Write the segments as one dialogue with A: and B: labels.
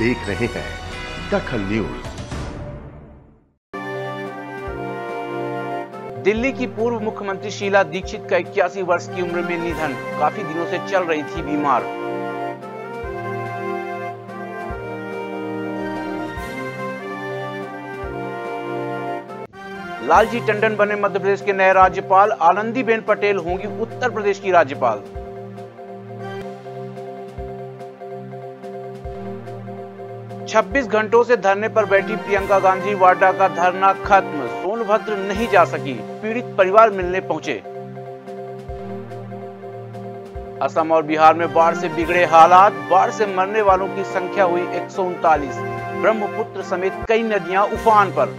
A: देख रहे हैं दखल न्यूज़।
B: दिल्ली की पूर्व मुख्यमंत्री शीला दीक्षित का इक्यासी वर्ष की उम्र में निधन, काफ़ी दिनों से चल रही थी बीमार। लालजी टंडन बने मध्य प्रदेश के नए राज्यपाल, आनंदीबेन पटेल होंगी उत्तर प्रदेश की राज्यपाल। 26 घंटों से धरने पर बैठी प्रियंका गांधी वाड्रा का धरना खत्म। सोनभद्र नहीं जा सकी, पीड़ित परिवार मिलने पहुँचे। असम और बिहार में बाढ़ से बिगड़े हालात, बाढ़ से मरने वालों की संख्या हुई एक सौ उनतालीस। ब्रह्मपुत्र समेत कई नदियाँ उफान पर।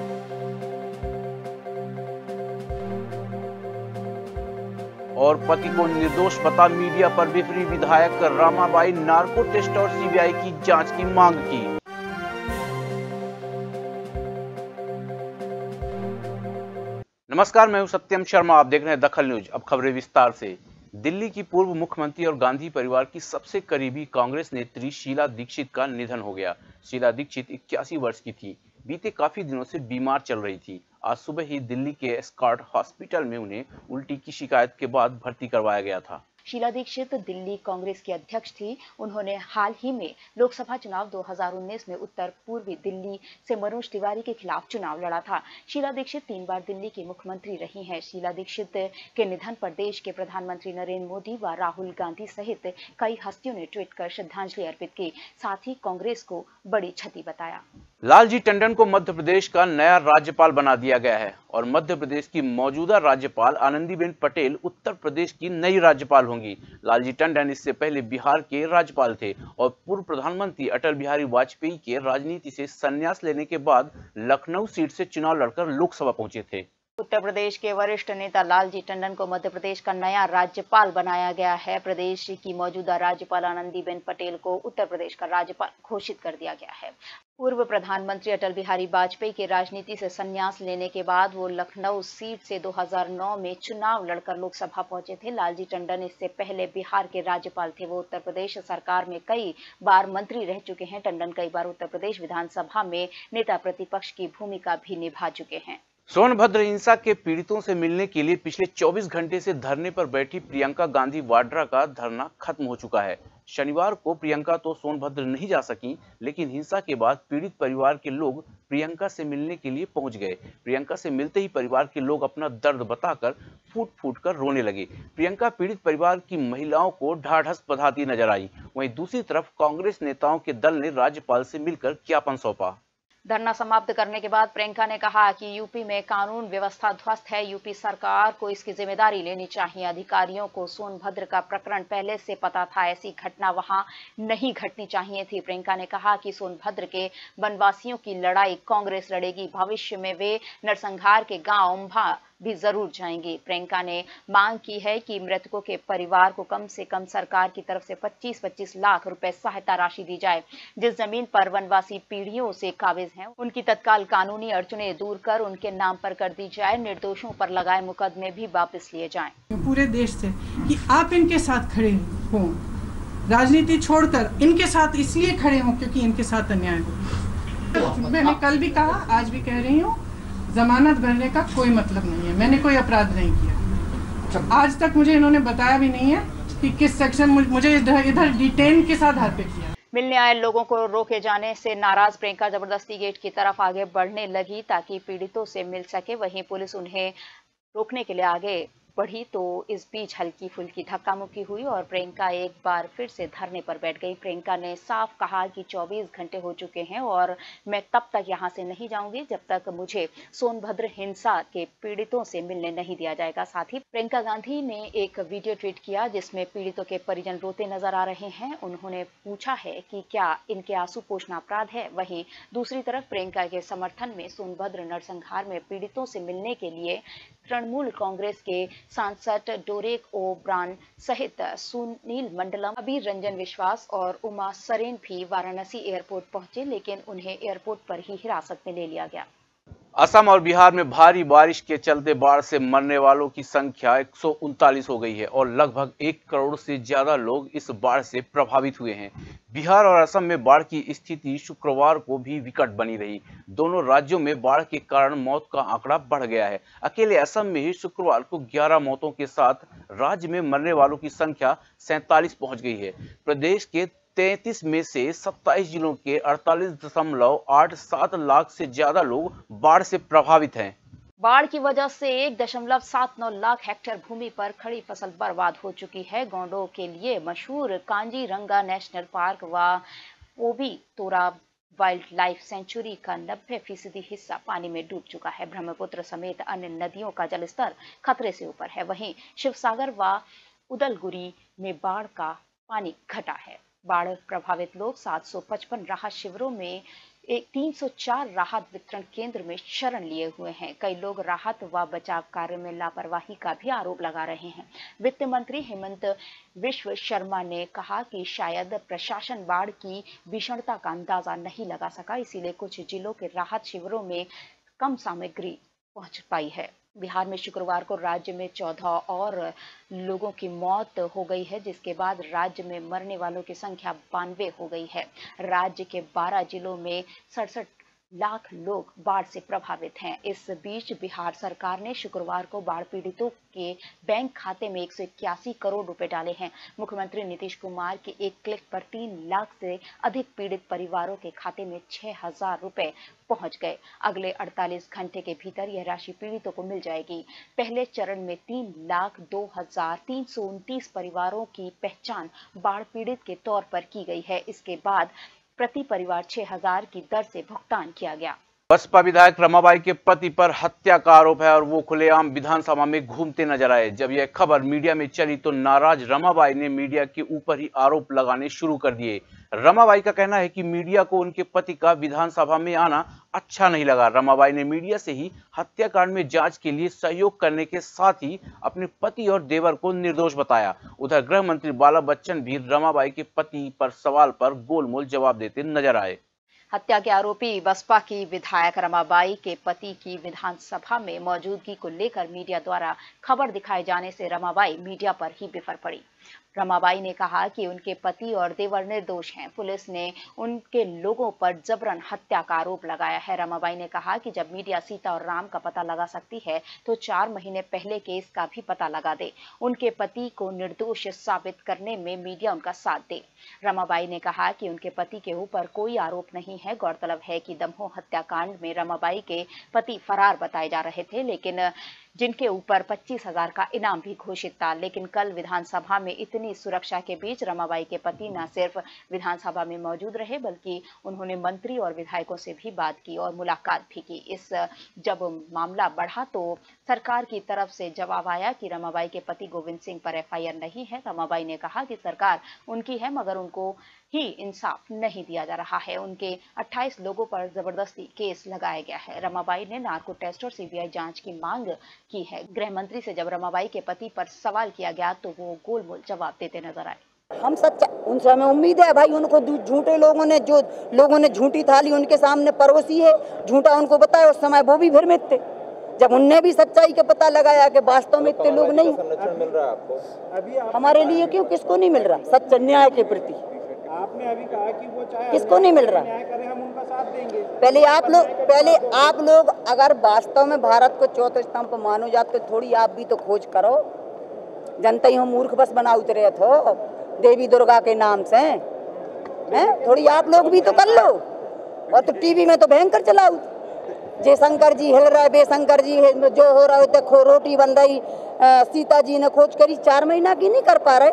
B: और पति को निर्दोष पता, मीडिया पर बिफरी विधायक रामाबाई नार्को टेस्ट और सीबीआई की जाँच की मांग की। नमस्कार, मैं हूँ सत्यम शर्मा। आप देख रहे हैं दखल न्यूज़। अब खबरें विस्तार से। दिल्ली की पूर्व मुख्यमंत्री और गांधी परिवार की सबसे करीबी कांग्रेस नेत्री शीला दीक्षित का निधन हो गया। शीला दीक्षित इक्यासी वर्ष की थी। बीते काफ़ी दिनों से बीमार चल रही थी। आज सुबह ही दिल्ली के स्कॉट हॉस्पिटल में उन्हें उल्टी की शिकायत के बाद भर्ती करवाया गया था।
C: शीला दीक्षित दिल्ली कांग्रेस की अध्यक्ष थी। उन्होंने हाल ही में लोकसभा चुनाव 2019 में उत्तर पूर्वी दिल्ली से मनोज तिवारी के खिलाफ चुनाव लड़ा था। शीला दीक्षित तीन बार दिल्ली की मुख्यमंत्री रही हैं। शीला दीक्षित के निधन पर देश के प्रधानमंत्री नरेंद्र मोदी व राहुल गांधी सहित कई हस्तियों ने ट्वीट कर श्रद्धांजलि अर्पित की। साथ ही कांग्रेस को बड़ी क्षति बताया।
B: लालजी टंडन को मध्य प्रदेश का नया राज्यपाल बना दिया गया है। और मध्य प्रदेश की मौजूदा राज्यपाल आनंदीबेन पटेल उत्तर प्रदेश की नई राज्यपाल होंगी। लालजी टंडन इससे पहले बिहार के राज्यपाल थे और पूर्व प्रधानमंत्री अटल बिहारी वाजपेयी के राजनीति से संन्यास लेने के बाद लखनऊ सीट से चुनाव लड़कर लोकसभा पहुँचे थे।
C: उत्तर प्रदेश के वरिष्ठ नेता लालजी टंडन को मध्य प्रदेश का नया राज्यपाल बनाया गया है। प्रदेश की मौजूदा राज्यपाल आनंदीबेन पटेल को उत्तर प्रदेश का राज्यपाल घोषित कर दिया गया है। पूर्व प्रधानमंत्री अटल बिहारी वाजपेयी के राजनीति से संन्यास लेने के बाद वो लखनऊ सीट से 2009 में चुनाव लड़कर लोकसभा पहुँचे थे। लालजी टंडन इससे पहले बिहार के राज्यपाल थे। वो उत्तर प्रदेश सरकार में कई बार मंत्री रह चुके हैं। टंडन कई बार उत्तर प्रदेश विधानसभा में नेता प्रतिपक्ष की भूमिका भी निभा चुके हैं।
B: सोनभद्र हिंसा के पीड़ितों से मिलने के लिए पिछले 24 घंटे से धरने पर बैठी प्रियंका गांधी वाड्रा का धरना खत्म हो चुका है। शनिवार को प्रियंका तो सोनभद्र नहीं जा सकी, लेकिन हिंसा के बाद पीड़ित परिवार के लोग प्रियंका से मिलने के लिए पहुँच गए। प्रियंका से मिलते ही परिवार के लोग अपना दर्द बताकर फूट फूट कर रोने लगे। प्रियंका पीड़ित परिवार की महिलाओं को ढाढ़स बधाती नज़र आई। वहीं दूसरी तरफ़ कांग्रेस नेताओं के दल ने राज्यपाल से मिलकर ज्ञापन सौंपा।
C: धरना समाप्त करने के बाद प्रियंका ने कहा कि यूपी में कानून व्यवस्था ध्वस्त है। यूपी सरकार को इसकी ज़िम्मेदारी लेनी चाहिए। अधिकारियों को सोनभद्र का प्रकरण पहले से पता था। ऐसी घटना वहाँ नहीं घटनी चाहिए थी। प्रियंका ने कहा कि सोनभद्र के वनवासियों की लड़ाई कांग्रेस लड़ेगी। भविष्य में वे नरसंहार के गाँव भी ज़रूर जाएँगे। प्रियंका ने मांग की है कि मृतकों के परिवार को कम से कम सरकार की तरफ़ से 25-25 लाख रुपए सहायता राशि दी जाए। जिस ज़मीन पर वनवासी पीढ़ियों से काबिज हैं उनकी तत्काल कानूनी अड़चने दूर कर उनके नाम पर कर दी जाए। निर्दोषों पर लगाए मुकदमे भी वापस लिए जाए।
D: पूरे देश से कि आप इनके साथ खड़े हो। राजनीति छोड़कर इनके साथ इसलिए खड़े हों क्योंकि इनके साथ अन्याय हो। मैंने कल भी कहा आज भी कह रही हूँ जमानत भरने का कोई मतलब नहीं है। मैंने कोई अपराध नहीं किया। आज तक मुझे इन्होंने बताया भी नहीं है कि किस सेक्शन मुझे इधर इधर डिटेन किस आधार पे किया।
C: मिलने आए लोगों को रोके जाने से नाराज़ प्रियंका ज़बरदस्ती गेट की तरफ़ आगे बढ़ने लगी ताकि पीड़ितों से मिल सके। वहीं पुलिस उन्हें रोकने के लिए आगे बढ़ी तो इस बीच हल्की फुल्की धक्का मुक्की हुई और प्रियंका एक बार फिर से धरने पर बैठ गई। प्रियंका ने साफ़ कहा कि 24 घंटे हो चुके हैं और मैं तब तक यहाँ से नहीं जाऊँगी जब तक मुझे सोनभद्र हिंसा के पीड़ितों से मिलने नहीं दिया जाएगा। साथ ही प्रियंका गांधी ने एक वीडियो ट्वीट किया जिसमें पीड़ितों के परिजन रोते नज़र आ रहे हैं। उन्होंने पूछा है कि क्या इनके आँसू पोषण अपराध है? वहीं दूसरी तरफ़ प्रियंका के समर्थन में सोनभद्र नरसंहार में पीड़ितों से मिलने के लिए तृणमूल कांग्रेस के सांसद डोरेक ओ ब्रान सहित सुनील मंडलम अबीर रंजन विश्वास और उमा सरेन भी वाराणसी एयरपोर्ट पहुँचे, लेकिन उन्हें एयरपोर्ट पर ही हिरासत में ले लिया गया।
B: असम और बिहार में भारी बारिश के चलते बाढ़ से मरने वालों की संख्या एक सौ उनतालीस हो गई है और लगभग एक करोड़ से ज़्यादा लोग इस बाढ़ से प्रभावित हुए हैं। बिहार और असम में बाढ़ की स्थिति शुक्रवार को भी विकट बनी रही। दोनों राज्यों में बाढ़ के कारण मौत का आंकड़ा बढ़ गया है। अकेले असम में ही शुक्रवार को 11 मौतों के साथ राज्य में मरने वालों की संख्या सैतालीस पहुँच गई है। प्रदेश के तैतीस में से 27 जिलों के अड़तालीस दशमलव आठ सात लाख से ज़्यादा लोग बाढ़ से प्रभावित हैं।
C: बाढ़ की वजह से एक दशमलव सात नौ लाख हेक्टेयर भूमि पर खड़ी फ़सल बर्बाद हो चुकी है। गौंडों के लिए मशहूर कांजीरंगा नेशनल पार्क व ओबी तोरा वाइल्ड लाइफ सेंचुरी का 90 फ़ीसदी हिस्सा पानी में डूब चुका है। ब्रह्मपुत्र समेत अन्य नदियों का जलस्तर खतरे से ऊपर है। वहीं शिवसागर व उदलगुरी में बाढ़ का पानी घटा है। बाढ़ प्रभावित लोग 755 राहत शिविरों में एक 304 राहत वितरण केंद्र में शरण लिए हुए हैं। कई लोग राहत व बचाव कार्य में लापरवाही का भी आरोप लगा रहे हैं। वित्त मंत्री हेमंत विश्व शर्मा ने कहा कि शायद प्रशासन बाढ़ की भीषणता का अंदाज़ा नहीं लगा सका, इसीलिए कुछ जिलों के राहत शिविरों में कम सामग्री पहुँच पाई है। बिहार में शुक्रवार को राज्य में चौदह और लोगों की मौत हो गई है, जिसके बाद राज्य में मरने वालों की संख्या बानवे हो गई है। राज्य के 12 जिलों में सड़सठ लाख लोग बाढ़ से प्रभावित हैं। इस बीच बिहार सरकार ने शुक्रवार को बाढ़ पीड़ितों के बैंक खाते में एक सौ इक्यासी करोड़ रुपए डाले हैं। मुख्यमंत्री नीतीश कुमार के एक क्लिक पर तीन लाख से अधिक पीड़ित परिवारों के खाते में छह हज़ार रुपए पहुँच गए। अगले 48 घंटे के भीतर यह राशि पीड़ितों को मिल जाएगी। पहले चरण में तीन लाख दो हज़ार तीन सौ उनतीस परिवारों की पहचान बाढ़ पीड़ित के तौर पर की गई है। इसके बाद प्रति परिवार छह हज़ार की दर से भुगतान किया गया।
B: बसपा विधायक रमाबाई के पति पर हत्या का आरोप है और वो खुलेआम विधानसभा में घूमते नज़र आए। जब यह खबर मीडिया में चली तो नाराज़ रमाबाई ने मीडिया के ऊपर ही आरोप लगाने शुरू कर दिए। रमाबाई का कहना है कि मीडिया को उनके पति का विधानसभा में आना अच्छा नहीं लगा। रमाबाई ने मीडिया से ही हत्याकांड में जाँच के लिए सहयोग करने के साथ ही अपने पति और देवर को निर्दोष बताया। उधर गृह मंत्री बाला बच्चन भी रमाबाई के पति पर सवाल पर गोलमोल जवाब देते नज़र आए।
C: हत्या के आरोपी बसपा की विधायक रमाबाई के पति की विधानसभा में मौजूदगी को लेकर मीडिया द्वारा खबर दिखाए जाने से रमाबाई मीडिया पर ही बिफर पड़ी। रमाबाई ने कहा कि उनके पति और देवर निर्दोष हैं। पुलिस ने उनके लोगों पर जबरन हत्या का आरोप लगाया है। रमाबाई ने कहा कि जब मीडिया सीता और राम का पता लगा सकती है तो चार महीने पहले केस का भी पता लगा दे। उनके पति को निर्दोष साबित करने में मीडिया उनका साथ दे। रमाबाई ने कहा कि उनके पति के ऊपर कोई आरोप नहीं है। गौरतलब है कि दमोह हत्याकांड में रमाबाई के पति फरार बताए जा रहे थे, लेकिन जिनके ऊपर पच्चीस हज़ार का इनाम भी घोषित था। लेकिन कल विधानसभा में इतनी सुरक्षा के बीच रमाबाई के पति न सिर्फ़ विधानसभा में मौजूद रहे, बल्कि उन्होंने मंत्री और विधायकों से भी बात की और मुलाकात भी की। इस, जब मामला बढ़ा तो सरकार की तरफ़ से जवाब आया कि रमाबाई के पति गोविंद सिंह पर एफआईआर नहीं है। रमाबाई ने कहा कि सरकार उनकी है, मगर उनको ही इंसाफ नहीं दिया जा रहा है। उनके 28 लोगों पर ज़बरदस्ती केस लगाया गया है। रमाबाई ने नार्को टेस्ट और सीबीआई जाँच की मांग की है। गृह मंत्री से जब रमाबाई के पति पर सवाल किया गया तो वो गोलमोल जवाब देते नज़र आए।
E: हम सच्चा उनसे हमें उम्मीद है भाई उनको झूठे लोगों ने जो लोगों ने झूठी थाली उनके सामने परोसी है झूठा उनको बताया उस समय वो भी भ्रमित थे जब उनने भी सच्चाई का पता लगाया कि वास्तव में इतने लोग नहीं।
F: मिल रहा है आपको?
E: हमारे लिए क्यों किसको नहीं मिल रहा? सच्चा न्याय के प्रति।
F: आपने अभी कहा कि वो चाहे
E: किसको नहीं मिल रहा?
F: हम उनका साथ देंगे।
E: पहले आप लोग पहले आप लोग अगर वास्तव में भारत को चौथे स्तंभ मानो जाते तो थोड़ी आप भी तो खोज करो। जनता ही हम मूर्ख बस बना उतरे थो देवी दुर्गा के नाम से। हैं? थोड़ी आप लोग भी तो कर लो। और तो टीवी में तो भयंकर चलाओ। जे शंकर जी हिल रहा है बेशंकर जी जो हो रहा है देखो रोटी बन रही सीता जी ने खोज करी चार महीना की नहीं कर पा रहे।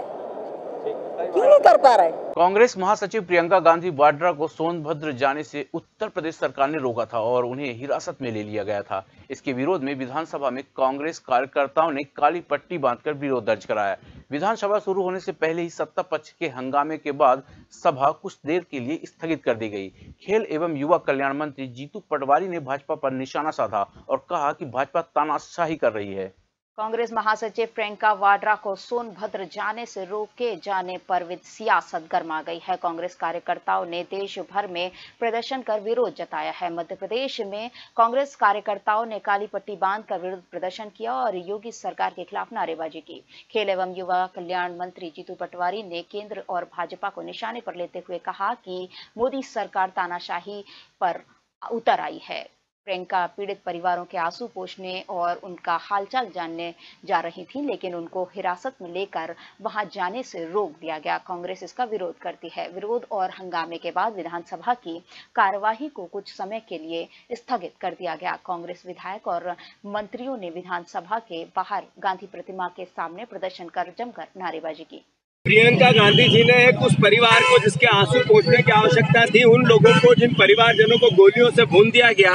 E: क्यों नहीं कर पा रहे?
B: कांग्रेस महासचिव प्रियंका गांधी वाड्रा को सोनभद्र जाने से उत्तर प्रदेश सरकार ने रोका था और उन्हें हिरासत में ले लिया गया था। इसके विरोध में विधानसभा में कांग्रेस कार्यकर्ताओं ने काली पट्टी बांधकर विरोध दर्ज कराया। विधानसभा शुरू होने से पहले ही सत्ता पक्ष के हंगामे के बाद सभा कुछ देर के लिए स्थगित कर दी गई। खेल एवं युवा कल्याण मंत्री जीतू पटवारी ने भाजपा पर निशाना साधा और कहा कि भाजपा तानाशाही कर रही है।
C: कांग्रेस महासचिव प्रियंका वाड्रा को सोनभद्र जाने से रोके जाने पर सियासत गर्मा गई है। कांग्रेस कार्यकर्ताओं ने देश भर में प्रदर्शन कर विरोध जताया है। मध्य प्रदेश में कांग्रेस कार्यकर्ताओं ने काली पट्टी बाँध कर विरोध प्रदर्शन किया और योगी सरकार के खिलाफ नारेबाजी की। खेल एवं युवा कल्याण मंत्री जीतू पटवारी ने केंद्र और भाजपा को निशाने पर लेते हुए कहा कि मोदी सरकार तानाशाही पर उतर आई है। प्रियंका पीड़ित परिवारों के आँसू पोछने और उनका हालचाल जानने जा रही थी, लेकिन उनको हिरासत में लेकर वहाँ जाने से रोक दिया गया। कांग्रेस इसका विरोध करती है। विरोध और हंगामे के बाद विधानसभा की कार्यवाही को कुछ समय के लिए स्थगित कर दिया गया। कांग्रेस विधायक और मंत्रियों ने विधानसभा के बाहर गांधी प्रतिमा के सामने प्रदर्शन कर जमकर नारेबाजी की।
G: प्रियंका गांधी जी ने एक उस परिवार को जिसके आँसू पोछने की आवश्यकता थी उन लोगों को जिन परिवारजनों को गोलियों से भून दिया गया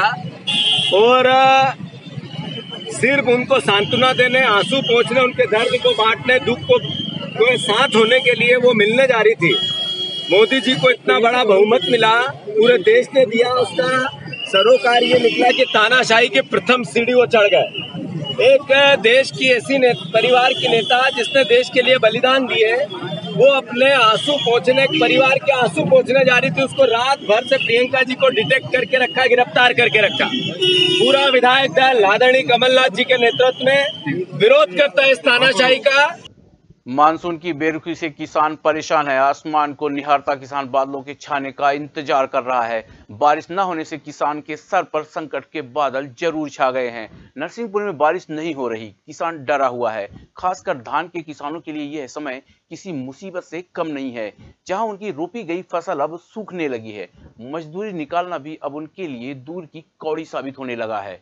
G: और सिर्फ़ उनको सांत्वना देने आँसू पोछने उनके दर्द को बांटने दुख को, को साथ होने के लिए वो मिलने जा रही थी। मोदी जी को इतना बड़ा बहुमत मिला पूरे देश ने दिया उसका सरोकार ये निकला कि तानाशाही के प्रथम सीढ़ी वो चढ़ गए। एक देश की ऐसी परिवार की नेता जिसने देश के लिए बलिदान दिए वो अपने आँसू पहुँचने परिवार के आँसू पहुँचने जा रही थी, उसको रात भर से प्रियंका जी को डिटेक्ट करके रखा, गिरफ़्तार करके रखा। पूरा विधायक दल लादणी कमलनाथ जी के नेतृत्व में विरोध करता है इस तानाशाही का।
B: मानसून की बेरुखी से किसान परेशान है। आसमान को निहारता किसान बादलों के छाने का इंतज़ार कर रहा है। बारिश न होने से किसान के सर पर संकट के बादल ज़रूर छा गए हैं। नरसिंहपुर में बारिश नहीं हो रही, किसान डरा हुआ है। खासकर धान के किसानों के लिए यह समय किसी मुसीबत से कम नहीं है। जहाँ उनकी रोपी गई फ़सल अब सूखने लगी है। मजदूरी निकालना भी अब उनके लिए दूर की कौड़ी साबित होने लगा है।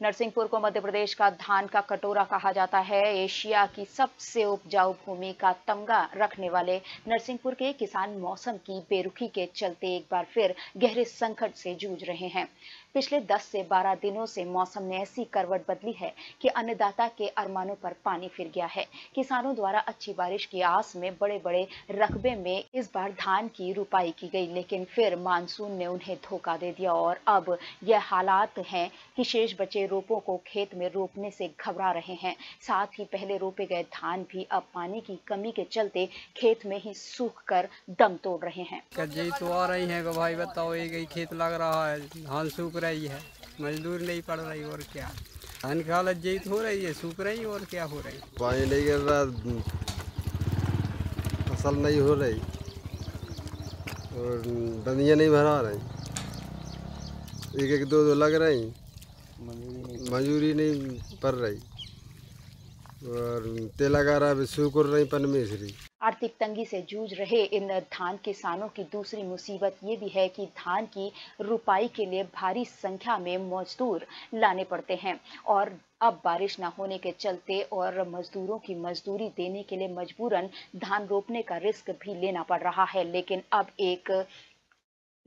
C: नरसिंहपुर को मध्य प्रदेश का धान का कटोरा कहा जाता है। एशिया की सबसे उपजाऊ भूमि का तमगा रखने वाले नरसिंहपुर के किसान मौसम की बेरुखी के चलते एक बार फिर गहरे संकट से जूझ रहे हैं। पिछले 10 से 12 दिनों से मौसम ने ऐसी करवट बदली है कि अन्नदाता के अरमानों पर पानी फिर गया है। किसानों द्वारा अच्छी बारिश की आस में बड़े बड़े रकबे में इस बार धान की रुपाई की गई, लेकिन फिर मानसून ने उन्हें धोखा दे दिया और अब यह हालात हैं कि शेष बचे रोपों को खेत में रोपने से घबरा रहे हैं। साथ ही पहले रोपे गए धान भी अब पानी की कमी के चलते खेत में ही सूख कर दम तोड़ रहे हैं।
H: तो आ रही है भाई बताओ, एक खेत लग रहा है, धान सूख रही है। मजदूर नहीं पड़ रही और क्या? धान की हालत जीत हो रही है, सूख रही और क्या हो रही?
I: पानी नहीं गिर रहा, फ़सल नहीं हो रही और डंदियाँ नहीं भरा रही। एक एक दो दो लग रही, मजूरी नहीं पड़ रही और तेलागारा भी सूख रही पनमेसरी
C: आर्थिक तंगी से जूझ रहे इन धान किसानों की दूसरी मुसीबत ये भी है कि धान की रुपाई के लिए भारी संख्या में मजदूर लाने पड़ते हैं और अब बारिश न होने के चलते और मजदूरों की मजदूरी देने के लिए मजबूरन धान रोपने का रिस्क भी लेना पड़ रहा है। लेकिन अब एक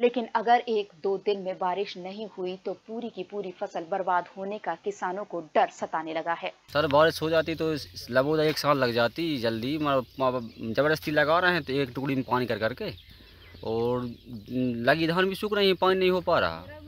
C: लेकिन अगर एक दो दिन में बारिश नहीं हुई तो पूरी की पूरी फ़सल बर्बाद होने का किसानों को डर सताने लगा है।
J: सर, बारिश हो जाती तो लगभग एक साल लग जाती जल्दी। ज़बरदस्ती लगा रहे हैं तो एक टुकड़ी में पानी कर करके। और लगी धान भी सूख रही है, पानी नहीं हो पा रहा।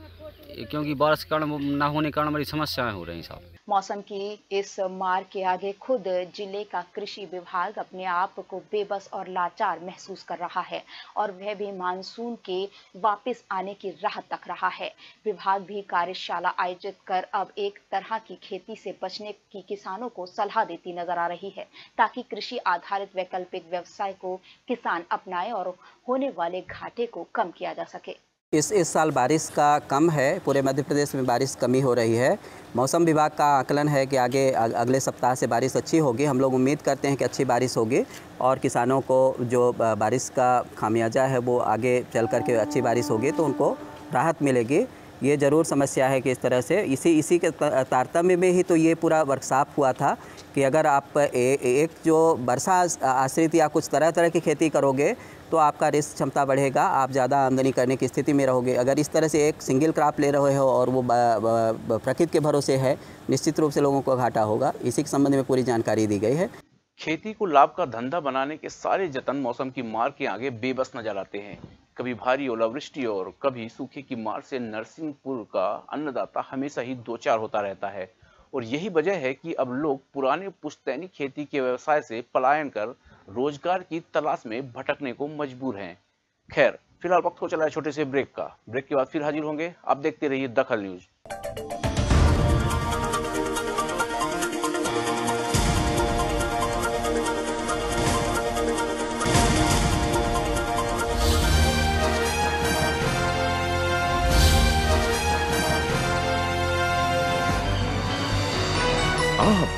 J: क्योंकि बारिश कारण न होने कारण बड़ी समस्याएँ हो रही साहब।
C: मौसम की इस मार के आगे खुद ज़िले का कृषि विभाग अपने आप को बेबस और लाचार महसूस कर रहा है और वह भी मानसून के वापस आने की राह तक रहा है। विभाग भी कार्यशाला आयोजित कर अब एक तरह की खेती से बचने की किसानों को सलाह देती नज़र आ रही है, ताकि कृषि आधारित वैकल्पिक व्यवसाय को किसान अपनाए और होने वाले घाटे को कम किया जा सके।
K: इस इस साल बारिश का कम है, पूरे मध्य प्रदेश में बारिश कमी हो रही है। मौसम विभाग का आकलन है कि आगे अगले सप्ताह से बारिश अच्छी होगी। हम लोग उम्मीद करते हैं कि अच्छी बारिश होगी और किसानों को जो बारिश का खामियाजा है वो आगे चल कर के अच्छी बारिश होगी तो उनको राहत मिलेगी। ये ज़रूर समस्या है कि इस तरह से, इसी इसी के तारतम्य में ही तो ये पूरा वर्कशॉप हुआ था। कि अगर आप ए, एक जो वर्षा आश्रित या कुछ तरह तरह की खेती करोगे तो आपका रिस्क क्षमता बढ़ेगा आप ज़्यादा आमदनी करने की स्थिति में रहोगे। अगर इस तरह से एक सिंगल क्रॉप ले रहे हो और वो प्रकृति के भरोसे है निश्चित रूप से लोगों को घाटा होगा। इसी के संबंध में पूरी जानकारी दी गई है।
B: खेती को लाभ का धंधा बनाने के सारे जतन मौसम की मार के आगे बेबस नज़र आते हैं। कभी भारी ओलावृष्टि और कभी सूखे की मार से नरसिंहपुर का अन्नदाता हमेशा ही दो चार होता रहता है। और यही वजह है कि अब लोग पुराने पुश्तैनी खेती के व्यवसाय से पलायन कर रोज़गार की तलाश में भटकने को मजबूर हैं। खैर, फ़िलहाल वक्त हो चला है छोटे से ब्रेक का। ब्रेक के बाद फिर हाजिर होंगे। आप देखते रहिए दखल news.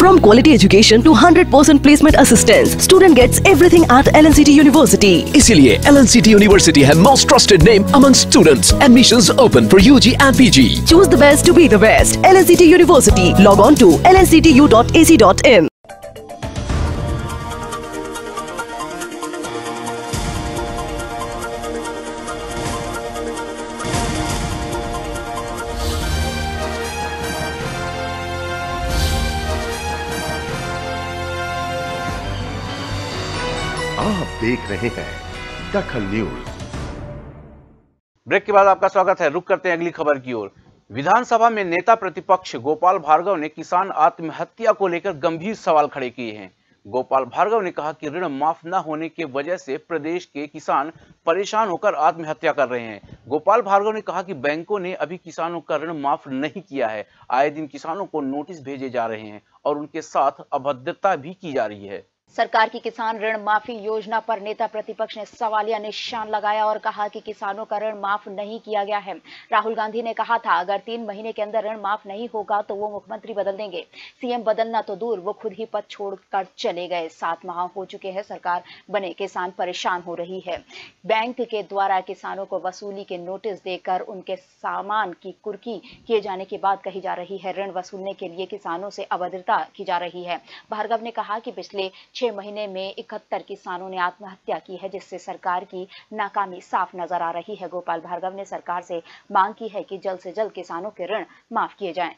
L: From quality education to 100% placement assistance, student gets everything at LNCT University.
M: इसीलिए LNCT University है most trusted name among students. Admissions open for UG and PG.
L: Choose the best to be the best. LNCT University. Log on to lnctu.ac.in.
A: देख रहे हैं दखल news.
B: Break के बाद आपका स्वागत है। रुक करते हैं अगली खबर की ओर। विधानसभा में नेता प्रतिपक्ष गोपाल भार्गव ने किसान आत्महत्या को लेकर गंभीर सवाल खड़े किए हैं। गोपाल भार्गव ने कहा कि ऋण माफ़ न होने के वजह से प्रदेश के किसान परेशान होकर आत्महत्या कर रहे हैं। गोपाल भार्गव ने कहा कि बैंकों ने अभी किसानों का ऋण माफ़ नहीं किया है। आए दिन किसानों को नोटिस भेजे जा रहे हैं और उनके साथ अभद्रता भी की जा रही है।
C: सरकार की किसान ऋण माफ़ी योजना पर नेता प्रतिपक्ष ने सवालिया निशान लगाया और कहा कि किसानों का ऋण माफ़ नहीं किया गया है। राहुल गांधी ने कहा था, अगर तीन महीने के अंदर ऋण माफ़ नहीं होगा तो वो मुख्यमंत्री बदल देंगे। सीएम बदलना तो दूर, वो खुद ही पद छोड़कर चले गए। सात माह हो चुके हैं, सरकार बने। किसान परेशान हो रही है। बैंक के द्वारा किसानों को वसूली के नोटिस देकर उनके सामान की कुर्की किए जाने की बात कही जा रही है। ऋण वसूलने के लिए किसानों से अभद्रता की जा रही है। भार्गव ने कहा कि पिछले छह महीने में इकहत्तर किसानों ने आत्महत्या की है, जिससे सरकार की नाकामी साफ़ नज़र आ रही है। गोपाल भार्गव ने सरकार से मांग की है कि जल्द से जल्द किसानों के ऋण माफ़ किए जाएँ।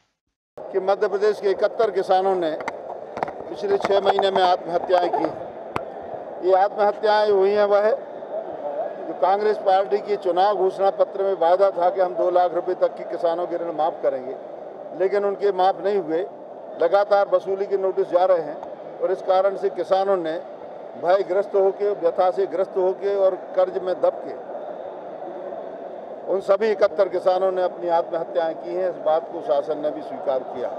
N: कि मध्य प्रदेश के इकहत्तर किसानों ने पिछले छः महीने में आत्महत्याएँ की। ये आत्महत्याएँ हुई हैं वह जो कांग्रेस पार्टी की चुनाव घोषणा पत्र में वायदा था कि हम दो लाख रुपए तक की किसानों के ऋण माफ़ करेंगे, लेकिन उनके माफ़ नहीं हुए। लगातार वसूली के नोटिस जा रहे हैं। और इस कारण से किसानों ने भयग्रस्त होकर व्यथा से ग्रस्त होकर और कर्ज में दब के उन सभी इकहत्तर किसानों ने अपनी आत्महत्याएँ की हैं। इस बात को शासन ने भी स्वीकार किया।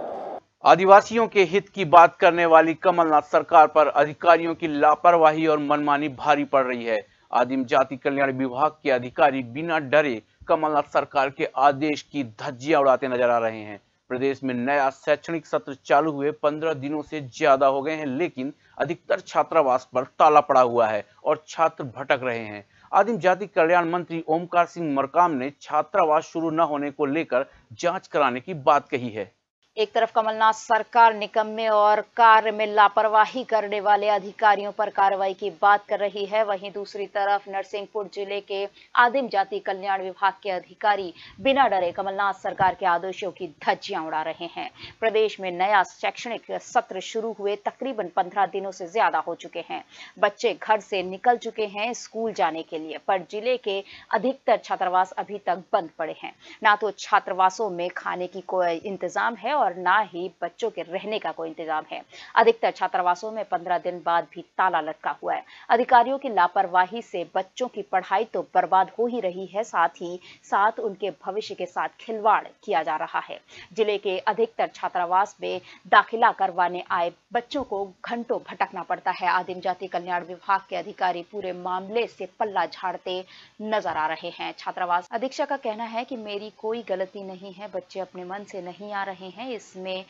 B: आदिवासियों के हित की बात करने वाली कमलनाथ सरकार पर अधिकारियों की लापरवाही और मनमानी भारी पड़ रही है। आदिम जाति कल्याण विभाग के अधिकारी बिना डरे कमलनाथ सरकार के आदेश की धज्जियाँ उड़ाते नज़र आ रहे हैं। प्रदेश में नया शैक्षणिक सत्र चालू हुए। पंद्रह दिनों से ज़्यादा हो गए हैं, लेकिन अधिकतर छात्रावास पर ताला पड़ा हुआ है और छात्र भटक रहे हैं। आदिम जाति कल्याण मंत्री ओमकार सिंह मरकाम ने छात्रावास शुरू न होने को लेकर जाँच कराने की बात कही है।
C: एक तरफ़ कमलनाथ सरकार निकम्मे और कार्य में लापरवाही करने वाले अधिकारियों पर कार्रवाई की बात कर रही है। वहीं दूसरी तरफ़ नरसिंहपुर ज़िले के आदिम जाति कल्याण विभाग के अधिकारी बिना डरे कमलनाथ सरकार के आदेशों की धज्जियाँ उड़ा रहे हैं। प्रदेश में नया शैक्षणिक सत्र शुरू हुए, तकरीबन पंद्रह दिनों से ज़्यादा हो चुके हैं। बच्चे घर से निकल चुके हैं स्कूल जाने के लिए, पर ज़िले के अधिकतर छात्रावास अभी तक बंद पड़े हैं। ना तो छात्रावासों में खाने की कोई इंतज़ाम है और ना ही बच्चों के रहने का कोई इंतज़ाम है। अधिकतर छात्रावासों में पंद्रह दिन बाद भी ताला लटका हुआ है। अधिकारियों की लापरवाही से बच्चों की पढ़ाई तो बर्बाद हो ही रही है, साथ ही साथ उनके भविष्य के साथ खिलवाड़ किया जा रहा है। ज़िले के अधिकतर छात्रावास में दाखिला करवाने आए बच्चों को घंटों भटकना पड़ता है। आदिम जाति कल्याण विभाग के अधिकारी पूरे मामले से पल्ला झाड़ते नज़र आ रहे हैं। छात्रावास अधीक्षक का कहना है कि मेरी कोई गलती नहीं है, बच्चे अपने मन से नहीं आ रहे हैं। इसमें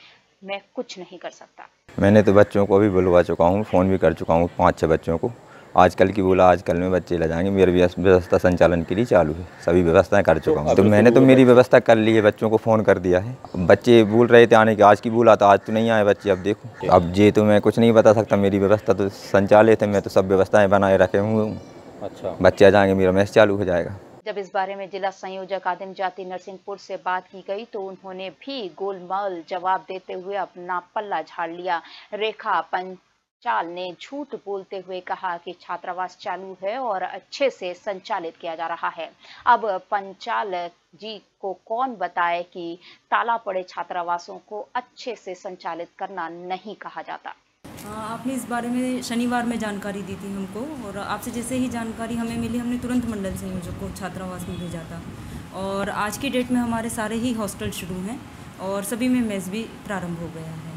C: मैं कुछ नहीं कर सकता।
O: मैंने तो बच्चों को भी बुलवा चुका हूँ फ़ोन भी कर चुका हूँ पाँच छः बच्चों को। आजकल की बोला आजकल में बच्चे ले जाएँगे मेरी व्यवस्था संचालन के लिए चालू है सभी व्यवस्थाएँ कर चुका हूँ। तो मैंने तो मेरी व्यवस्था कर ली है बच्चों को फ़ोन कर दिया है। बच्चे बोल रहे थे आने के आज की बोला था आज तो नहीं आए बच्चे अब देखो। अब ये तो मैं कुछ नहीं बता सकता मेरी व्यवस्था तो संचालित है मैं तो सब व्यवस्थाएँ बनाए रखे हुए हूँ।
P: अच्छा।
O: बच्चे आ जाएँगे मेरा मैच चालू हो जाएगा।
C: जब इस बारे में जिला संयोजक आदिम जाति नरसिंहपुर से बात की गई तो उन्होंने भी गोलमाल जवाब देते हुए अपना पल्ला झाड़ लिया। रेखा पंचाल ने झूठ बोलते हुए कहा कि छात्रावास चालू है और अच्छे से संचालित किया जा रहा है। अब पंचाल जी को कौन बताए कि ताला पड़े छात्रावासों को अच्छे से संचालित करना नहीं कहा जाता?
Q: आपने इस बारे में शनिवार में जानकारी दी थी हमको और आपसे जैसे ही जानकारी हमें मिली, हमने तुरंत मंडल संयोजक को छात्रावास में भेजा था। और आज की डेट में हमारे सारे ही हॉस्टल शुरू हैं और सभी में मेस भी प्रारंभ हो गया है।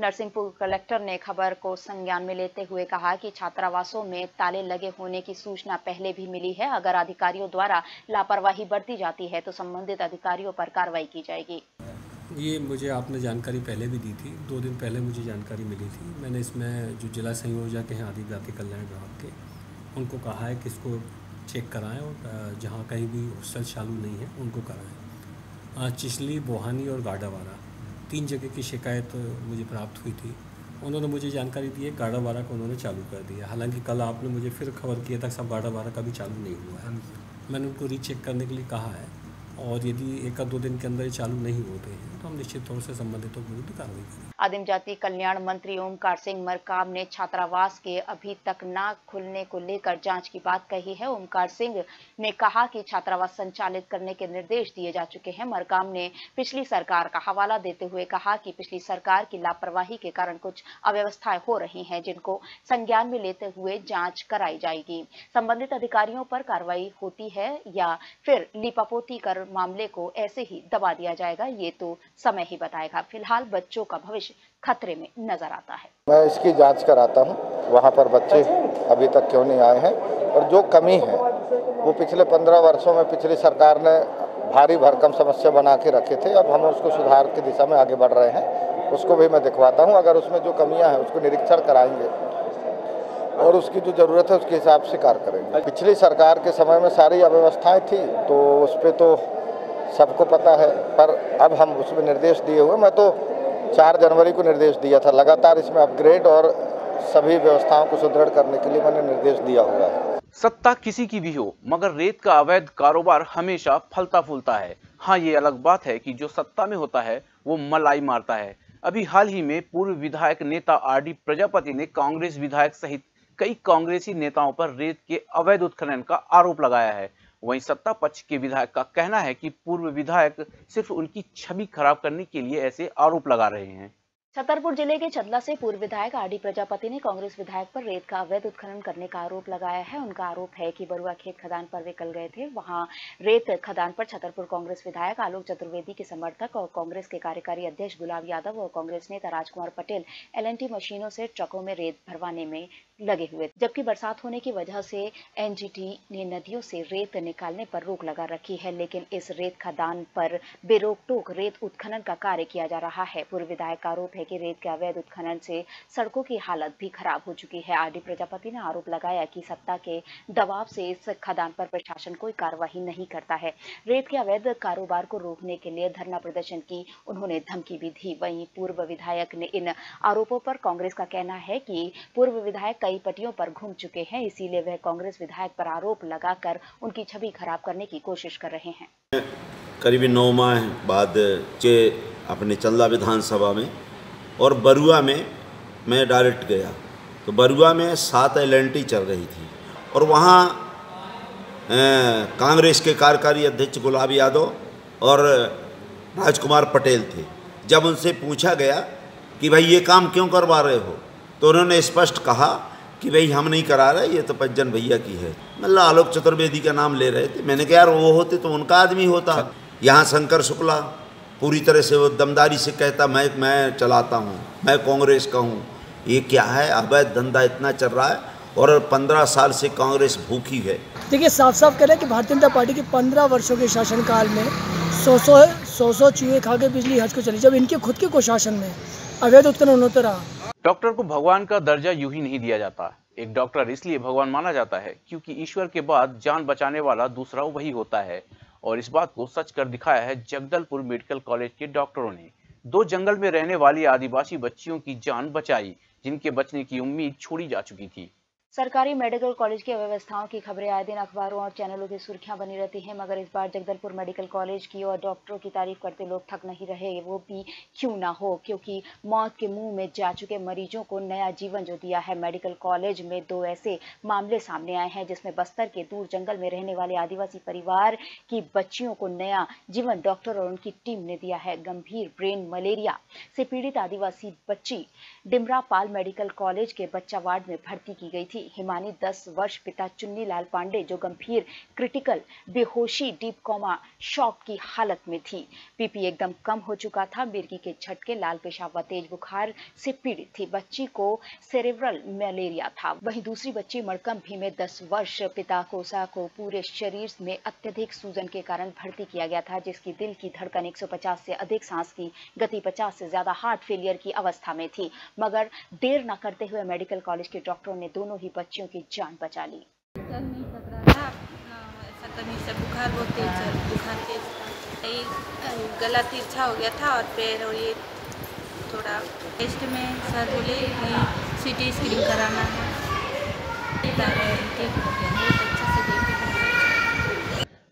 C: नरसिंहपुर कलेक्टर ने खबर को संज्ञान में लेते हुए कहा कि छात्रावासों में ताले लगे होने की सूचना पहले भी मिली है। अगर अधिकारियों द्वारा लापरवाही बरती जाती है तो संबंधित अधिकारियों पर कार्रवाई की जाएगी।
R: ये मुझे आपने जानकारी पहले भी दी थी। दो दिन पहले मुझे जानकारी मिली थी। मैंने इसमें जो जिला संयोजक हैं आदि जाति कल्याण विभाग के उनको कहा है कि इसको चेक कराएँ और जहाँ कहीं भी हॉस्टल चालू नहीं है उनको कराएँ। चिछली बोहानी और गाडावाड़ा तीन जगह की शिकायत मुझे प्राप्त हुई थी। उन्होंने मुझे जानकारी दी है गाडावाड़ा को उन्होंने चालू कर दिया। हालाँकि कल आपने मुझे फिर खबर किया था सब गाडावाड़ा का भी चालू नहीं हुआ है। मैंने उनको रीचेक करने के लिए कहा है। और यदि एक आध दो दिन के अंदर ये चालू नहीं होते हैं तो हम निश्चित तौर से संबंधितों के विरुद्ध कार्रवाई करेंगे
C: आदिम जाति कल्याण मंत्री ओमकार सिंह मरकाम ने छात्रावास के अभी तक न खुलने को लेकर जाँच की बात कही है। ओमकार सिंह ने कहा कि छात्रावास संचालित करने के निर्देश दिए जा चुके हैं। मरकाम ने पिछली सरकार का हवाला देते हुए कहा कि पिछली सरकार की लापरवाही के कारण कुछ अव्यवस्थाएँ हो रही हैं, जिनको संज्ञान में लेते हुए जाँच कराई जाएगी। संबंधित अधिकारियों पर कार्रवाई होती है या फिर लिपापोती कर मामले को ऐसे ही दबा दिया जाएगा, ये तो समय ही बताएगा। फ़िलहाल बच्चों का भविष्य खतरे में नज़र आता है।
N: मैं इसकी जाँच कराता हूँ, वहाँ पर बच्चे अभी तक क्यों नहीं आए हैं और जो कमी है, वो पिछले पंद्रह वर्षों में पिछली सरकार ने भारी भरकम समस्या बना के रखे थे, अब हम उसको सुधार की दिशा में आगे बढ़ रहे हैं, उसको भी मैं दिखवाता हूँ। अगर उसमें जो कमियाँ हैं, उसको निरीक्षण कराएँगे और उसकी जो ज़रूरत है, उसके हिसाब से कार्य करेंगे। पिछली सरकार के समय में सारी अव्यवस्थाएँ थी तो उस पर तो सबको पता है, पर अब हम उसमें निर्देश दिए हुए मैं तो चार जनवरी को निर्देश दिया था। लगातार इसमें अपग्रेड और सभी व्यवस्थाओं को सुदृढ़ करने के लिए मैंने निर्देश दिया हुआ है।
B: सत्ता किसी की भी हो, मगर रेत का अवैध कारोबार हमेशा फलता फूलता है। हाँ ये अलग बात है कि जो सत्ता में होता है, वो मलाई मारता है। अभी हाल ही में पूर्व विधायक नेता आर डी प्रजापति ने कांग्रेस विधायक सहित कई कांग्रेसी नेताओं पर रेत के अवैध उत्खनन का आरोप लगाया है। वहीं सत्ता पक्ष के विधायक का कहना है कि पूर्व विधायक सिर्फ़ उनकी छवि खराब करने के लिए ऐसे आरोप लगा रहे हैं।
C: छतरपुर ज़िले के चदला से पूर्व विधायक आर डी प्रजापति ने कांग्रेस विधायक पर रेत का अवैध उत्खनन करने का आरोप लगाया है। उनका आरोप है कि बरुआ खेत खदान पर वे कल गए थे। वहाँ रेत खदान पर छतरपुर कांग्रेस विधायक आलोक चतुर्वेदी के समर्थक और कांग्रेस के कार्यकारी अध्यक्ष गुलाब यादव और कांग्रेस नेता राजकुमार पटेल एलएनटी मशीनों से ट्रकों में रेत भरवाने में लगे हुए जबकि बरसात होने की वजह से एनजीटी ने नदियों से रेत निकालने पर रोक लगा रखी है, लेकिन इस रेत खदान पर बेरोक टोक रेत उत्खनन का कार्य किया जा रहा है। पूर्व विधायक का आरोप है कि रेत के अवैध उत्खनन से सड़कों की हालत भी खराब हो चुकी है। आरडी प्रजापति ने आरोप लगाया कि सत्ता के दबाव से इस खदान पर प्रशासन कोई कार्यवाही नहीं करता है। रेत के अवैध कारोबार को रोकने के लिए धरना प्रदर्शन की उन्होंने धमकी भी दी। वहीं पूर्व विधायक ने इन आरोपों पर कांग्रेस का कहना है कि पूर्व विधायक कई पटियों पर घूम चुके हैं, इसीलिए वह कांग्रेस विधायक पर आरोप लगाकर उनकी छवि खराब करने की कोशिश कर रहे हैं।
S: करीबन नौ माह बाद चे अपने चंदा विधानसभा में और बरुआ में मैं डायरेक्ट गया। तो बरुआ में सात एल चल रही थी और वहाँ कांग्रेस के कार्यकारी अध्यक्ष गुलाब यादव और राजकुमार पटेल थे। जब उनसे पूछा गया कि भाई ये काम क्यों करवा रहे हो तो उन्होंने स्पष्ट कहा कि भाई हम नहीं करा रहे ये तो पज्जन भैया की है। मतलब आलोक चतुर्वेदी का नाम ले रहे थे। मैंने कहा यार वो होते तो उनका आदमी होता। यहाँ शंकर शुक्ला पूरी तरह से वो दमदारी से कहता मैं मैं चलाता हूँ मैं कांग्रेस का हूँ। ये क्या है? अवैध धंधा इतना चल रहा है और पंद्रह साल से कांग्रेस भूखी है।
T: देखिए साफ़ साफ़ कह रहे हैं कि भारतीय जनता पार्टी के पंद्रह वर्षों के शासनकाल में सौ सौ सौ सौ चूहे खा के बिजली हज को चली। जब इनके खुद के कुशासन में अवैध उत्खनन होता रहा
B: डॉक्टर को भगवान का दर्जा यूँ ही नहीं दिया जाता। एक डॉक्टर इसलिए भगवान माना जाता है क्योंकि ईश्वर के बाद जान बचाने वाला दूसरा वही होता है। और इस बात को सच कर दिखाया है जगदलपुर मेडिकल कॉलेज के डॉक्टरों ने। दो जंगल में रहने वाली आदिवासी बच्चियों की जान बचाई, जिनके बचने की उम्मीद छोड़ी जा चुकी थी।
C: सरकारी मेडिकल कॉलेज की अव्यवस्थाओं की खबरें आए दिन अखबारों और चैनलों की सुर्खियाँ बनी रहती हैं, मगर इस बार जगदलपुर मेडिकल कॉलेज की और डॉक्टरों की तारीफ़ करते लोग थक नहीं रहे, वो भी क्यों ना हो? क्योंकि मौत के मुँह में जा चुके मरीजों को नया जीवन जो दिया है मेडिकल कॉलेज में दो ऐसे मामले सामने आए हैं, जिसमें बस्तर के दूर जंगल में रहने वाले आदिवासी परिवार की बच्चियों को नया जीवन डॉक्टर और उनकी टीम ने दिया है गंभीर ब्रेन मलेरिया। से पीड़ित आदिवासी बच्ची डिमरा पाल मेडिकल कॉलेज के बच्चा वार्ड में भर्ती की गई थी। हिमानी 10 वर्ष पिता चुन्नी लाल पांडे जो गंभीर क्रिटिकल बेहोशी डीप कॉमा शॉक की हालत में थी। बीपी एकदम कम हो चुका था। मिर्गी के झटके, लाल पेशाब व तेज बुखार से पीड़ित थी। बच्ची को सेरेब्रल मलेरिया था। वहीं दूसरी बच्ची मड़कम भी में 10 वर्ष। पिता कोसा को पूरे शरीर में अत्यधिक सूजन के कारण भर्ती किया गया था, जिसकी दिल की धड़कन 150 से अधिक सांस की, गति 50 से ज़्यादा हार्ट फेलियर की अवस्था में थी। मगर देर न करते हुए मेडिकल कॉलेज के डॉक्टरों ने दोनों ही बच्चियों की जान बचा ली।
U: तमीज से बुखार बहुत तेज बुखार तेज। गला तिरछा हो गया था और पैर और ये थोड़ा टेस्ट में सर बोले कि सीटी स्क्रीन कराना है। हो अच्छे से देख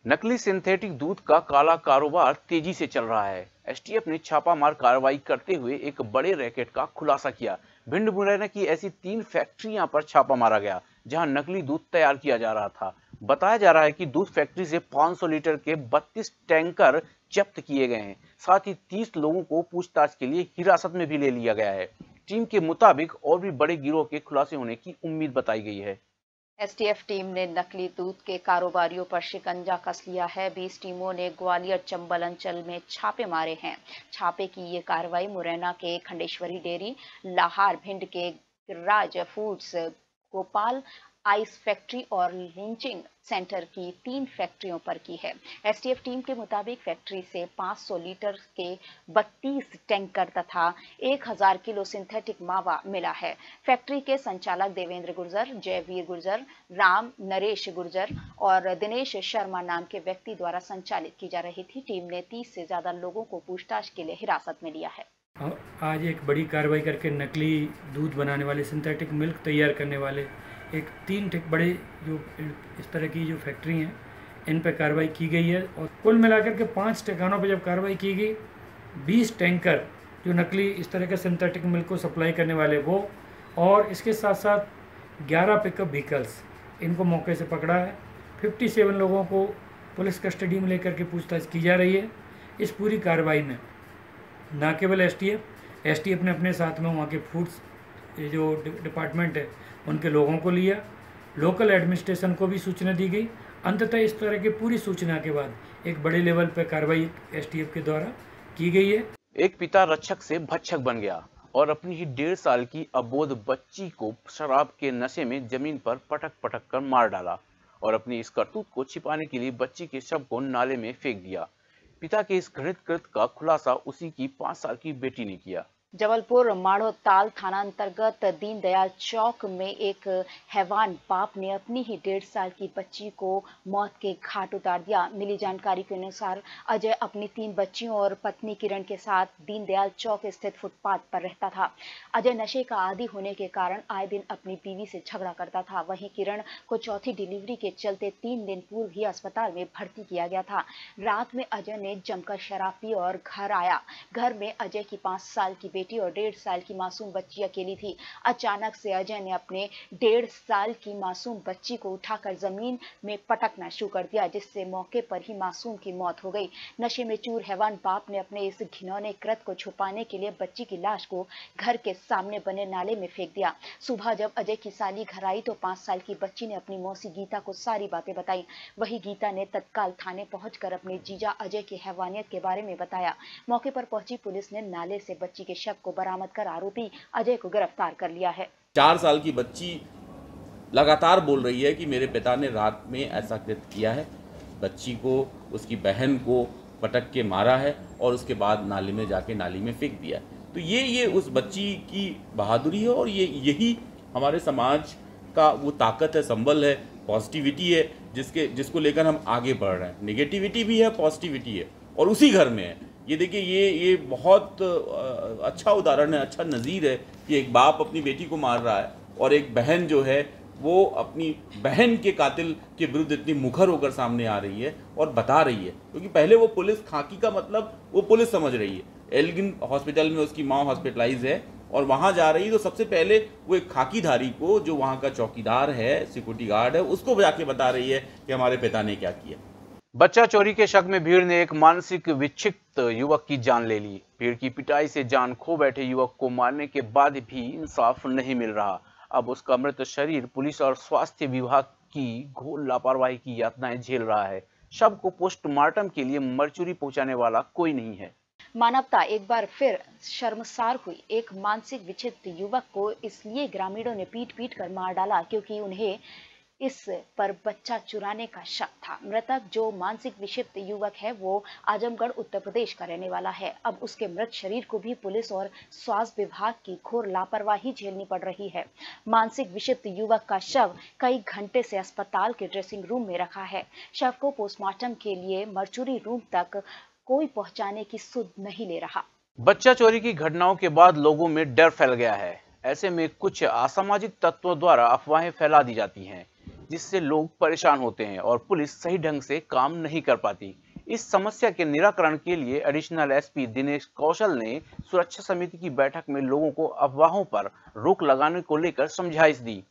B: नकली सिंथेटिक दूध का काला कारोबार तेज़ी से चल रहा है। एसटीएफ ने छापामार कार्रवाई करते हुए एक बड़े रैकेट का खुलासा किया। भिंड मुरैना की ऐसी तीन फैक्ट्रियाँ पर छापा मारा गया, जहाँ नकली दूध तैयार किया जा रहा था। बताया जा रहा है कि दूध फैक्ट्री से 500 लीटर के 32 टैंकर जब्त किए गए हैं। साथ ही 30 लोगों को पूछताछ के लिए हिरासत में भी ले लिया गया है। टीम के मुताबिक और भी बड़े गिरोह के खुलासे होने की उम्मीद बताई गई है।
C: एसटीएफ टीम ने नकली दूध के कारोबारियों पर शिकंजा कस लिया है। बीस टीमों ने ग्वालियर चंबल अंचल में छापे मारे हैं। छापे की ये कार्रवाई मुरैना के खंडेश्वरी डेयरी, लाहार भिंड के Raj foods, Gopal ice factory और लिंचिंग सेंटर की तीन फैक्ट्रियों पर की है। एसटीएफ टीम के मुताबिक फैक्ट्री से 500 लीटर के 32 टैंकर तथा 1000 किलो सिंथेटिक मावा मिला है। फैक्ट्री के संचालक देवेंद्र गुर्जर, जयवीर गुर्जर, राम नरेश गुर्जर और दिनेश शर्मा नाम के व्यक्ति द्वारा संचालित की जा रही थी। टीम ने 30 से ज़्यादा लोगों को पूछताछ के लिए हिरासत में लिया है।
V: आज एक बड़ी कार्रवाई करके नकली दूध बनाने वाले सिंथेटिक मिल्क तैयार करने वाले एक तीन बड़े जो इस तरह की जो फैक्ट्री हैं, इन पर कार्रवाई की गई है और कुल मिलाकर के पाँच ठिकानों पर जब कार्रवाई की गई, बीस टैंकर जो नकली इस तरह के सिंथेटिक मिल्क को सप्लाई करने वाले वो और इसके साथ साथ ग्यारह पिकअप व्हीकल्स इनको मौके से पकड़ा है। फिफ्टी सेवन लोगों को पुलिस कस्टडी में लेकर के पूछताछ की जा रही है। इस पूरी कार्रवाई में ना केवल S T F S T F ने अपने साथ में वहाँ के फूड्स ये जो डिपार्टमेंट है, उनके लोगों को लिया। लोकल एडमिनिस्ट्रेशन को भी सूचना दी गई। अंततः इस तरह की पूरी सूचना के बाद एक बड़े लेवल पर कार्रवाई एसटीएफ के द्वारा की गई है।
B: एक पिता रक्षक से भक्षक बन गया और अपनी ही डेढ़ साल की अबोध बच्ची को शराब के नशे में ज़मीन पर पटक पटक कर मार डाला और अपनी इस करतूत को छिपाने के लिए बच्ची के शव को नाले में फेंक दिया। पिता के इस घृणित कृत का खुलासा उसी की पाँच साल की बेटी ने किया।
C: जबलपुर माड़ो ताल थाना अंतर्गत दीनदयाल चौक में एक हैवान बाप ने अपनी ही डेढ़ साल की बच्ची को मौत के घाट उतार दिया। मिली जानकारी के अनुसार, अजय अपनी तीन बच्चियों और पत्नी किरण के साथ दीनदयाल चौक स्थित फुटपाथ पर रहता था। अजय नशे का आदि होने के कारण आए दिन अपनी बीवी से झगड़ा करता था। वहीं किरण को चौथी डिलीवरी के चलते तीन दिन पूर्व ही अस्पताल में भर्ती किया गया था। रात में अजय ने जमकर शराब पी और घर आया। घर में अजय की पाँच साल की बेटी और डेढ़ साल की मासूम बच्ची अकेली थी। अचानक से अजय ने अपने डेढ़ साल की मासूम बच्ची को उठाकर ज़मीन में पटकना शुरू कर दिया, जिससे मौके पर ही मासूम की मौत हो गई। नशे में चूर हैवान बाप ने अपने इस घिनौने कृत को छुपाने के लिए बच्ची की लाश को घर के सामने बने नाले में फेंक दिया। सुबह जब अजय की साली घर आई तो पाँच साल की बच्ची ने अपनी मौसी गीता को सारी बातें बताई। वही गीता ने तत्काल थाने पहुंचकर अपने जीजा अजय की हैवानियत के बारे में बताया। मौके पर पहुँची पुलिस ने नाले से बच्ची के शव को बरामद कर आरोपी अजय को गिरफ़्तार कर लिया है।
P: चार साल की बच्ची लगातार बोल रही है कि मेरे पिता ने रात में ऐसा कृत किया है। बच्ची को, उसकी बहन को पटक के मारा है और उसके बाद नाली में जाके नाली में फेंक दिया तो ये ये उस बच्ची की बहादुरी है और ये, यही हमारे समाज का वो ताकत है, संबल है, पॉजिटिविटी है, जिसके, जिसको लेकर हम आगे बढ़ रहे हैं। निगेटिविटी भी है, पॉजिटिविटी है और उसी घर में है। ये देखिए, ये ये बहुत अच्छा उदाहरण है अच्छा नज़ीर है कि एक बाप अपनी बेटी को मार रहा है और एक बहन जो है, वो अपनी बहन के कातिल के विरुद्ध इतनी मुखर होकर सामने आ रही है और बता रही है। क्योंकि पहले वो पुलिस, खाकी का मतलब वो पुलिस समझ रही है। एल्गिन हॉस्पिटल में उसकी माँ हॉस्पिटलाइज है और वहाँ जा रही है। तो सबसे पहले वो एक खाकीधारी को, जो वहाँ का चौकीदार है, सिक्योरिटी गार्ड है, उसको जाके बता रही है कि हमारे पिता ने क्या किया।
B: बच्चा चोरी के शक में भीड़ ने एक मानसिक विक्षिप्त युवक की जान ले ली। भीड़ की पिटाई से जान खो बैठे युवक को मारने के बाद भी इंसाफ नहीं मिल रहा। अब उसका मृत शरीर पुलिस और स्वास्थ्य विभाग की घोर लापरवाही की यातनाएँ झेल रहा है। शव को पोस्टमार्टम के लिए मरचुरी पहुँचाने वाला कोई नहीं है।
C: मानवता एक बार फिर शर्मसार हुई। एक मानसिक विक्षिप्त युवक को इसलिए ग्रामीणों ने पीट पीट कर मार डाला क्योंकि उन्हें इस पर बच्चा चुराने का शक था। मृतक जो मानसिक विक्षिप्त युवक है, वो आजमगढ़, उत्तर प्रदेश का रहने वाला है। अब उसके मृत शरीर को भी पुलिस और स्वास्थ्य विभाग की घोर लापरवाही झेलनी पड़ रही है। मानसिक विक्षिप्त युवक का शव कई घंटे से अस्पताल के ड्रेसिंग रूम में रखा है। शव को पोस्टमार्टम के लिए मर्चुरी रूम तक कोई पहुँचाने की सुध नहीं ले रहा।
B: बच्चा चोरी की घटनाओं के बाद लोगों में डर फैल गया है। ऐसे में कुछ असामाजिक तत्वों द्वारा अफवाहें फैला दी जाती हैं। जिससे लोग परेशान होते हैं और पुलिस सही ढंग से काम नहीं कर पाती। इस समस्या के निराकरण के लिए एडिशनल एसपी दिनेश कौशल ने सुरक्षा समिति की बैठक में लोगों को अफवाहों पर रोक लगाने को लेकर समझाइश दी।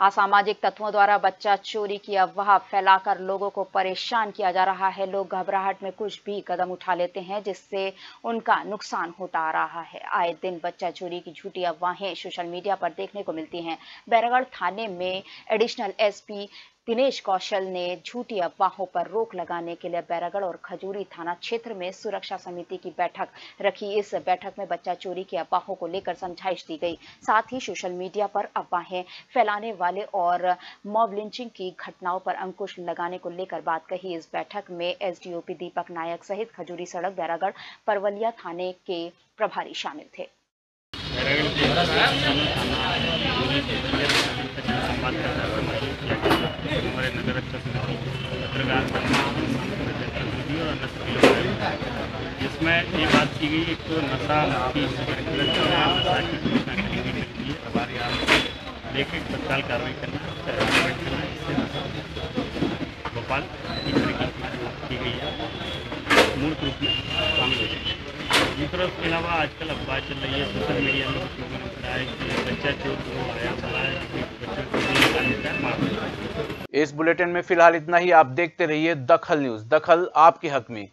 C: असामाजिक तत्वों द्वारा बच्चा चोरी की अफवाह फैलाकर लोगों को परेशान किया जा रहा है। लोग घबराहट में कुछ भी कदम उठा लेते हैं, जिससे उनका नुकसान होता आ रहा है। आए दिन बच्चा चोरी की झूठी अफवाहें सोशल मीडिया पर देखने को मिलती हैं। बैरागढ़ थाने में एडिशनल एसपी दिनेश कौशल ने झूठी अफवाहों पर रोक लगाने के लिए बैरागढ़ और खजूरी थाना क्षेत्र में सुरक्षा समिति की बैठक रखी इस बैठक में बच्चा चोरी की अफवाहों को लेकर समझाइश दी गई साथ ही सोशल मीडिया पर अफवाहें फैलाने वाले और मॉब लिंचिंग की घटनाओं पर अंकुश लगाने को लेकर बात कही इस बैठक में एसडीओपी दीपक नायक सहित खजूरी सड़क बैरागढ़ परवलिया थाने के प्रभारी शामिल थे
W: रक्षा समिति पत्रकार जिसमें ये बात की गई एक तो नशा की नशा की सूचना कहीं भी मिलती है हमारे यहाँ लेके तत्काल कार्रवाई करना भोपाल इस तरीके की गई है मूर्त रूप में शामिल हो जाएगी दूसरा उसके अलावा आजकल अफवाह चल रही है सोशल मीडिया में कुछ लोगों ने बताया कि बच्चा चोर आया चला है
B: इस बुलेटिन में फ़िलहाल इतना ही। आप देखते रहिए दखल न्यूज़। दखल आपके हक में।